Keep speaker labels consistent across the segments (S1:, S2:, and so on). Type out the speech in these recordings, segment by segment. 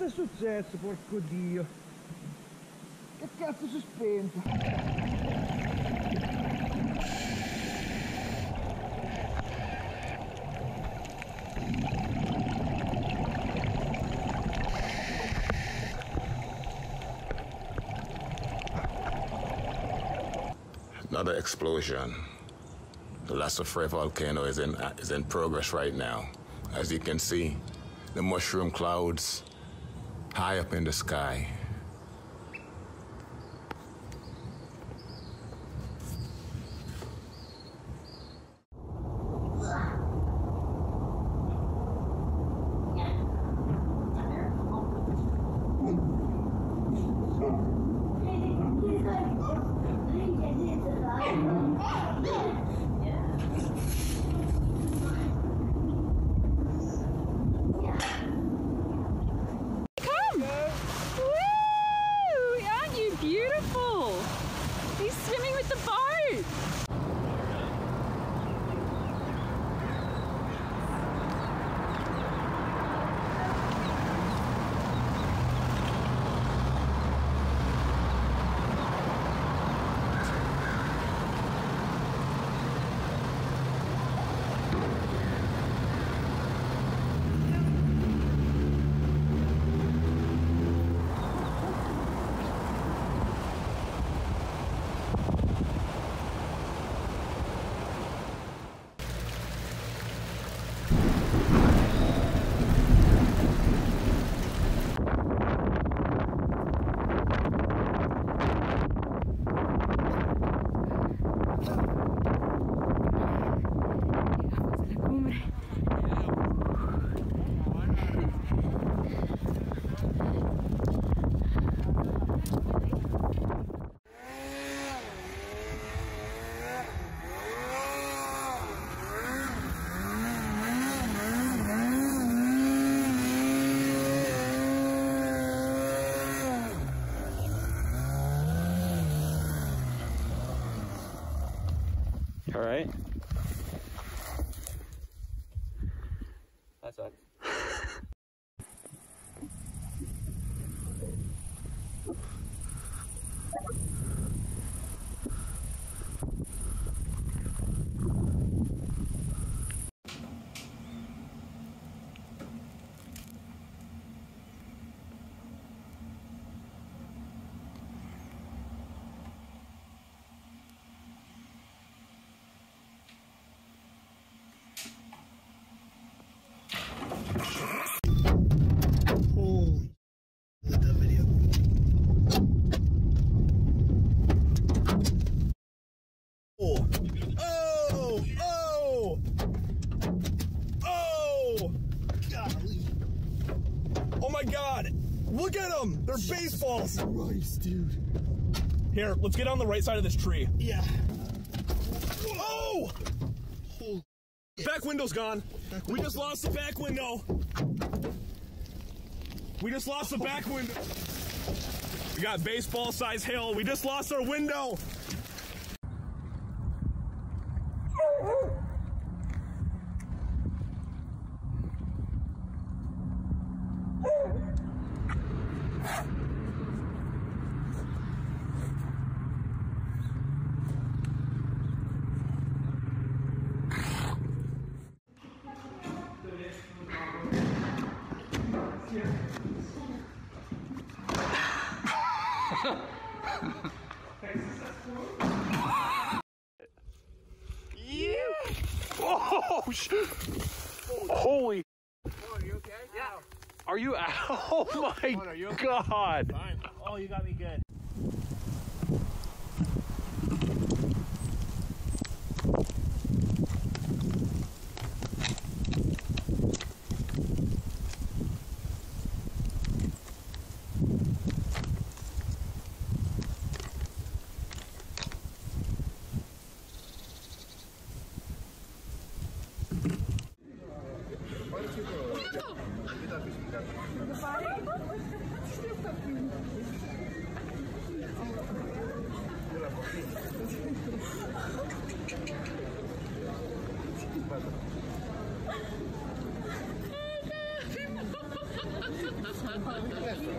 S1: cazzo, porco dio. Che cazzo si è spento?
S2: Another explosion. The La Soufrière volcano is in, uh, is in progress right now. As you can see, the mushroom clouds high up in the sky.
S3: All right. That sucks.
S4: Holy that video. Oh, oh, oh, oh, golly. Oh my god, look at them. They're baseballs.
S5: Christ, dude.
S4: Here, let's get on the right side of this tree.
S5: Yeah.
S4: Oh!
S5: Holy
S4: Back window's gone. We just lost the back window. We just lost the back window. We got baseball size hail. We just lost our window. are you out? Oh my Mona, you okay? god. Fine.
S5: Oh, you got me good.
S3: Why? dass ich wieder Alter, wie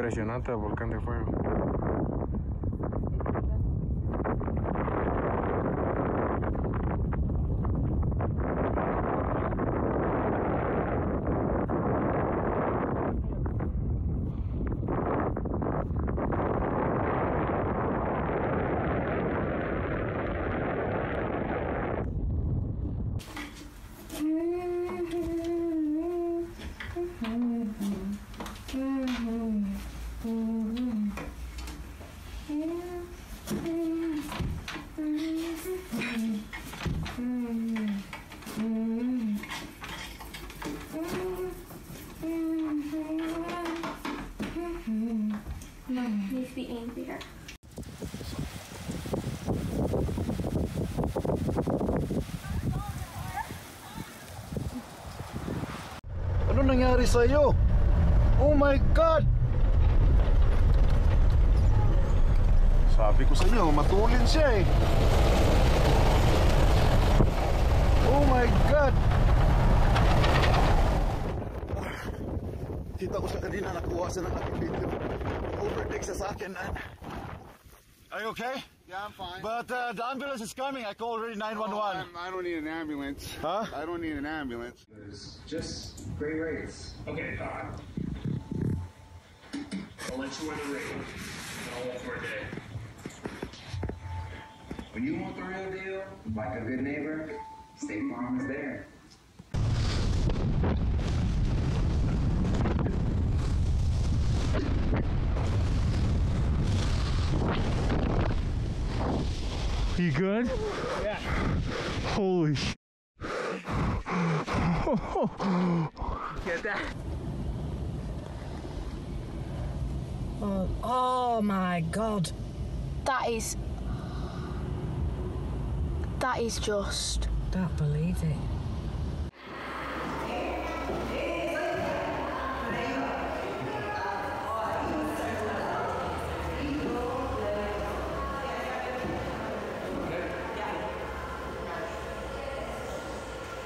S6: Impresionante volcán de fuego.
S7: Nangyari sa iyo? Oh my God! Sabi ko sa inyo, matulin siya eh. Oh my God! Kita ko siya kanina nakuha sa ng aking video. Overtake siya sa akin. Are you okay?
S8: Yeah, I'm fine.
S7: But uh, the ambulance is coming. I called already 911.
S8: I'm- I don't need an ambulance.
S7: Huh?
S8: I don't need an ambulance.
S9: There's Just great rates. Okay, uh, I'll let you win the rate. All for a day. When you want the real deal, like a good neighbor, State Farm is there.
S6: You good? Yeah. Holy sh.
S10: Get that?
S11: Oh, oh my god.
S12: That is. That is just.
S11: Don't believe it.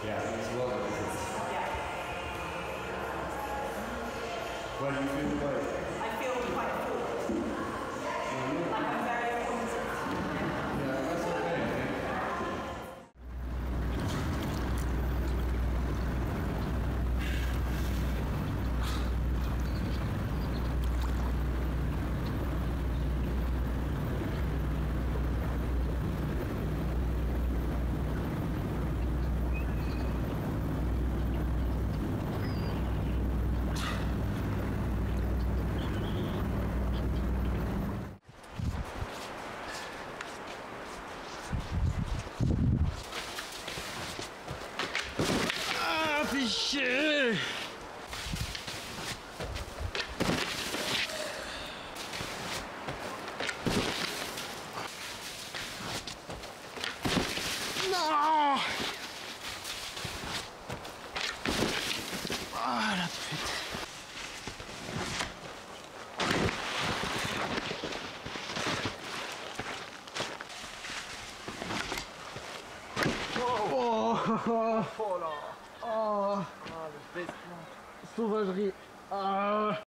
S9: Yeah, it's well. What do you feel like?
S13: I feel quite full. Like I'm very important.
S14: Oh, oh, oh là Oh Sauvagerie. Ah